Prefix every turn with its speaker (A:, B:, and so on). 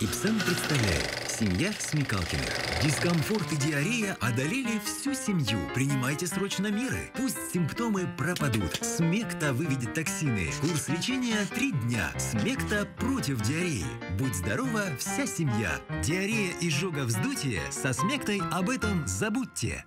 A: Ипсен представляет «Семья Смекалкиных». Дискомфорт и диарея одолели всю семью. Принимайте срочно меры. Пусть симптомы пропадут. Смекта выведет токсины. Курс лечения три дня. Смекта против диареи. Будь здорова вся семья. Диарея, изжога, вздутие. Со Смектой об этом забудьте.